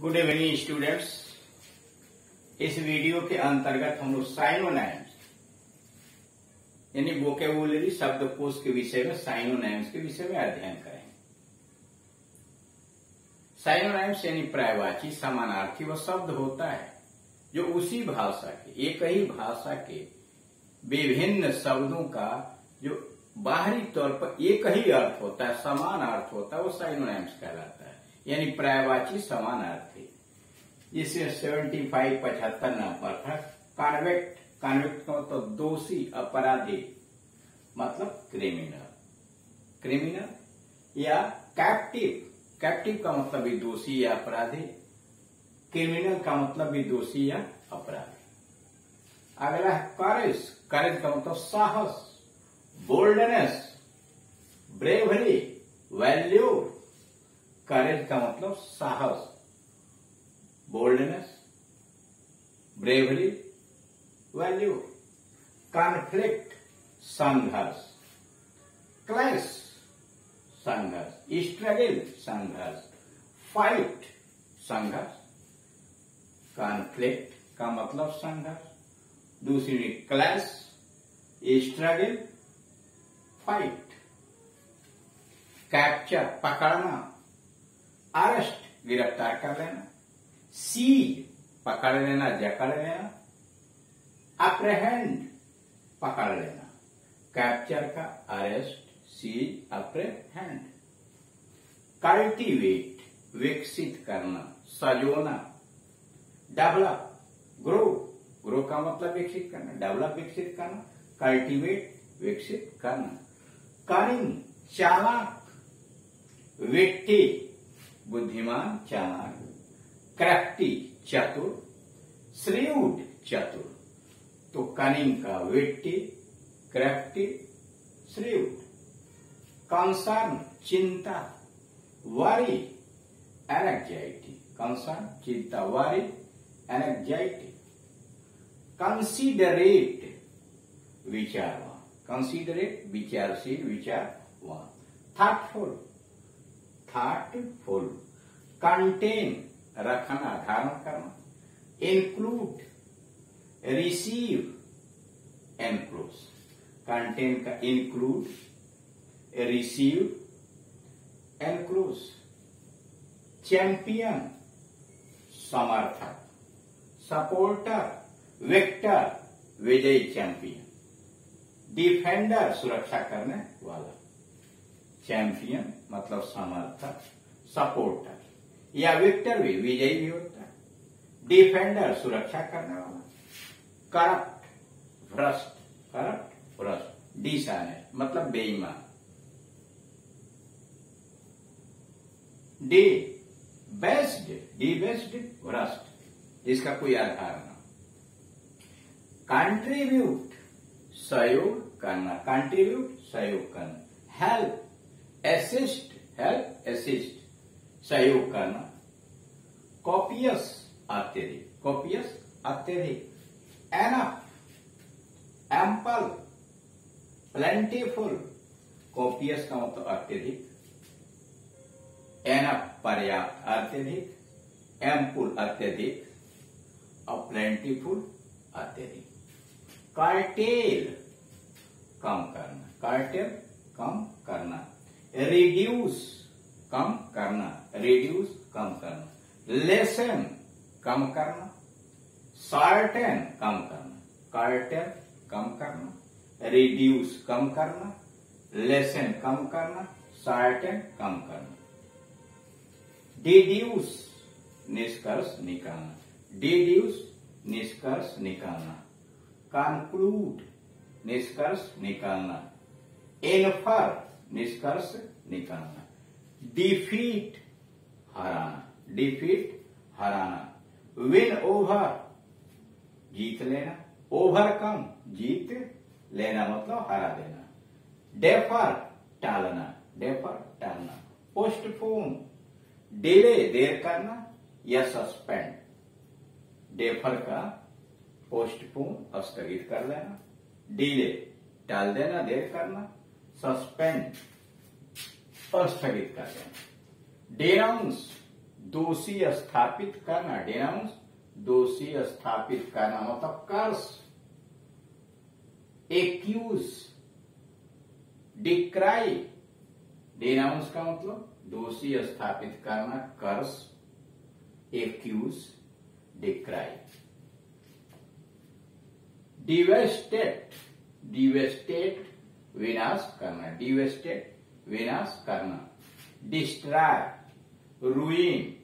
Good evening students. इस video के अंतर्गत हम लोग साइनोनाइम्स, यानी वोकेबुलरी शब्दकोश के विषय में साइनोनाइम्स के विषय में अध्ययन करेंगे। साइनोनाइम्स, यानी प्रायवाची, समानार्थी वह शब्द होता है जो उसी भाषा के, एक ही भाषा के विभिन्न शब्दों का जो बाहरी तौर पर एक ही अर्थ होता है, समान अर्थ होता है, वो साइनोनाइम्स कहलाता है। यानी प्रायवाची समानार्थी। जिससे सेवेंटी फाइव पचहत्तर नंबर था कॉन्वेक्ट कॉन्वेक्ट का मतलब दोषी अपराधी मतलब क्रिमिनल। क्रिमिनल या कैप्टिव कैप्टिव का मतलब भी दोषी या अपराधी, क्रिमिनल का मतलब भी दोषी या अपराधी। अगला है करेज करेज का मतलब साहस बोल्डनेस ब्रेवरी वैल्यू करेज का मतलब साहस बोल्डनेस ब्रेवरी वैल्यू कॉन्फ्लिक्ट संघर्ष क्लैश संघर्ष स्ट्रगल संघर्ष फाइट संघर्ष कॉन्फ्लिक्ट का मतलब संघर्ष, दूसरी में क्लैश स्ट्रगल फाइट कैप्चर पकड़ना अरेस्ट गिरफ़्तार कर लेना। सीज पकड़ लेना, जकड़ लेना। अप्रहेंड पकड़ लेना। कैप्चर का अरेस्ट सीज अप्रहेंड। कल्टीवेट, विकसित करना, सजोना। Develop, grow. ग्रो का मतलब विकसित करना, डेवलप विकसित करना। कल्टीवेट, विकसित करना। कनिंग चालाक, विट्टी। बुद्धिमान चार क्रैफ्टी चतुर श्रीउड चतुर। तो कनिंग का विट्टी क्रैफ्टी श्रीउड कंसर्न चिंता वारी एनेक्जाइटी कंसर्न चिंता वारी एनेक्जाइटी कंसीडरेट विचारवान कंसीडरेट विचारशील विचार विचारवान थाटफुल थाटफुल कंटेन रखना, धारण करना इंक्लूड रिसीव एनक्लोज कंटेन का इंक्लूड रिसीव एनक्लोज चैंपियन समर्थक. सपोर्टर विक्टर विजयी चैंपियन डिफेंडर सुरक्षा करने वाला. चैंपियन मतलब समर्थक. सपोर्टर या विक्टर भी, विजयी भी होता है। डिफेंडर सुरक्षा करने वाला करप्ट भ्रष्ट करप्ट भ्रष्ट। डिसानेट मतलब बेईमान। डी बेस्ड डी बेस्ड भ्रष्ट। इसका कोई आधार ना कंट्रीब्यूट सहयोग करना। कंट्रीब्यूट सहयोग करना। हेल्प असिस्ट हेल्प असिस्ट सहयोग करना। कॉपियस अत्यधिक कॉपियस अत्यधिक एनफ एम्पल प्लेंटीफुल कॉपियस का मतलब अत्यधिक एनफ पर्याप्त अत्यधिक एम्पुल अत्यधिक और प्लेंटीफुल अत्यधिक कार्टेल कम करना। कार्टेल कम करना। रिड्यूस कम करना रिड्यूस कम करना लेसन कम करना सार्टेन कम करना कार्टेल कम करना रिड्यूस कम करना लेसन कम करना सार्टेन कम करना. डिड्यूस निष्कर्ष निकालना डिड्यूस निष्कर्ष निकालना. कंक्लूड निष्कर्ष निकालना इन्फर निष्कर्ष निकालना. डिफीट हराना डिफीट हराना। विन ओवर जीत लेना। ओवरकम जीत लेना मतलब हरा देना। डेफर टालना। डेफर टालना। पोस्टपोन डिले देर करना या सस्पेंड डेफर का पोस्टपोन स्थगित कर लेना। डिले टाल देना, देर करना। सस्पेंड स्थगित कर देना डेनाउंस दोषी स्थापित करना डेनाउंस दोषी स्थापित करना मतलब कर्स। Accused, decry. डेनाउंस का मतलब दोषी स्थापित करना, कर्स। Accused, decry. डिवेस्टेट डिवेस्टेट विनाश करना डिवेस्टेट विनाश करना। डिस्ट्रॉय रूइन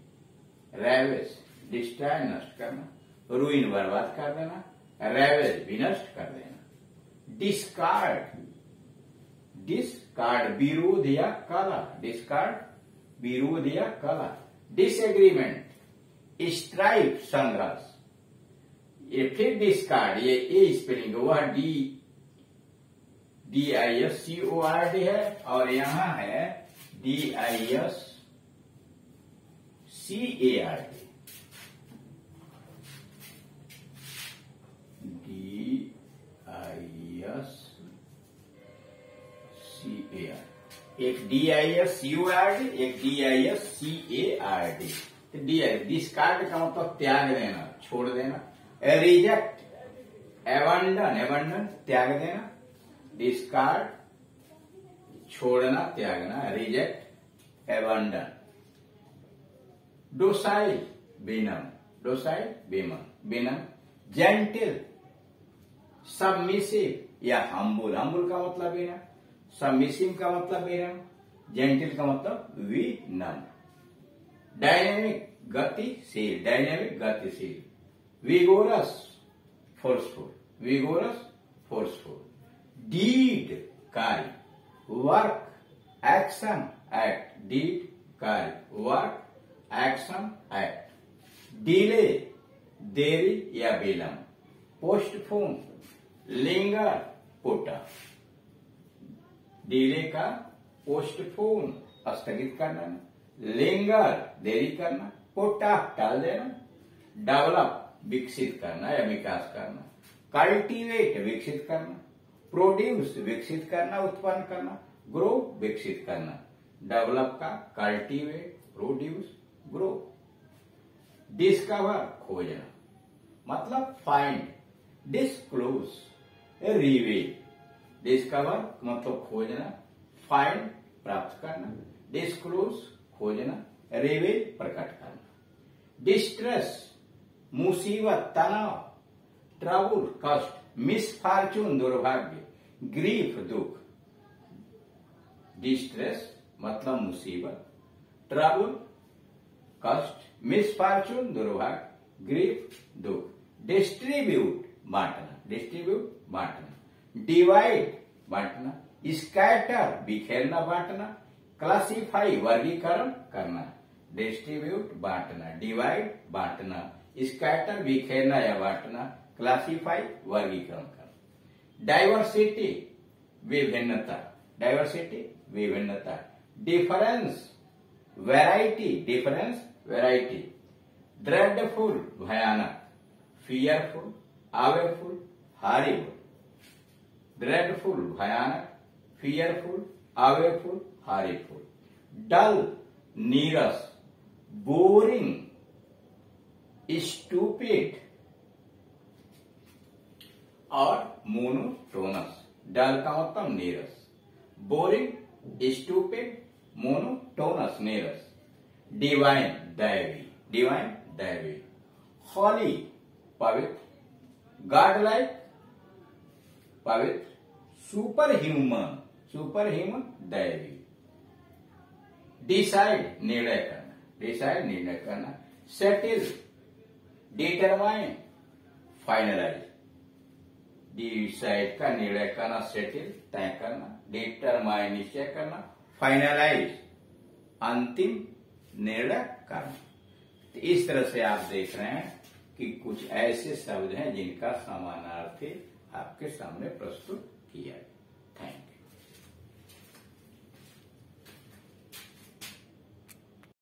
रेवेज डिस्ट्रॉय नष्ट करना। रूइन बर्बाद कर देना। रेवेज विनष्ट कर देना। डिस्कार्ड डिस्कार्ड विरोध या कला डिस्कार्ड विरोध या कला डिसएग्रीमेंट स्ट्राइक संघर्ष। ये फिर डिस्कार्ड ये ए स्पेलिंग वह D D I S C O R D है और यहाँ है D I S C A R D D I S C A R एक D I S C O R D एक D I S C A R D D I discard का मतलब त्याग देना, छोड़ देना। रिजेक्ट एवंडन एवंडन त्याग देना। डिस्कार्ड छोड़ना, त्यागना रिजेक्ट एवंडन डोसाइल बेनम डोसाइल बेमन बेनम जेंटिल सबमिसिव या हम्बुल हम्बुल का मतलब बेना सबमिसिव का मतलब बेनम जेंटिल का मतलब विनम डायनेमिक गतिशील. डायनेमिक गतिशील. Vigorous forceful vigorous forceful deed कार्य वर्क एक्शन एक्ट डीड कार्य वर्क एक्शन एक्ट डिले देरी या विलंब पोस्टफोन लिंगर पुटा डिले का पोस्टफोन स्थगित करना लिंगर देरी करना पोटा टाल देना डेवलप विकसित करना या विकास करना कल्टीवेट विकसित करना प्रोड्यूस, विकसित करना, उत्पन्न करना ग्रो विकसित करना। डेवलप का कल्टीवेट प्रोड्यूस ग्रो डिस्कवर खोजना। मतलब फाइंड डिस्क्लोज रिवील डिस्कवर मतलब खोजना फाइंड प्राप्त करना। डिस्क्लोज खोजना रिवील प्रकट करना। डिस्ट्रेस मुसीबत, तनाव ट्रबुल कष्ट मिसफॉर्चून दुर्भाग्य ग्रीफ दुख डिस्ट्रेस मतलब मुसीबत ट्रबुल कष्ट मिसफॉर्चून दुर्भाग्य ग्रीफ दुख डिस्ट्रीब्यूट बांटना डिस्ट्रीब्यूट बांटना डिवाइड बांटना स्कैटर बिखेरना, बांटना क्लासिफाई वर्गीकरण करना डिस्ट्रीब्यूट बांटना डिवाइड बांटना स्कैटर बिखेरना या बांटना क्लासिफाई वर्गीकरण कर डाइवर्सिटी विभिन्नता। डाइवर्सिटी विभिन्नता। Difference, variety difference, variety. Dreadful भयानक। फियरफुल आवेफुल हारीफुल ड्रेडफुल भयानक। फियरफुल आवेफुल हारीफुल डल, नीरस। Boring, stupid. और मोनोटोनस डल का मतलब नीरस। बोरिंग, स्टूपिड, मोनोटोनस नीरस। डिवाइन दैवी डिवाइन दैवी हॉली, पवित्र। गॉड लाइक पवित्र। सुपर ह्यूमन सुपर ह्यूमन दैवी डिसाइड निर्णय करना, डिसाइड निर्णय करना। Settle, determine, finalise. डिसाइड का निर्णय करना सेटिल तय करना डिटरमाइन निश्चय करना फाइनलाइज अंतिम निर्णय करना तो इस तरह से आप देख रहे हैं कि कुछ ऐसे शब्द हैं जिनका समानार्थी आपके सामने प्रस्तुत किया गया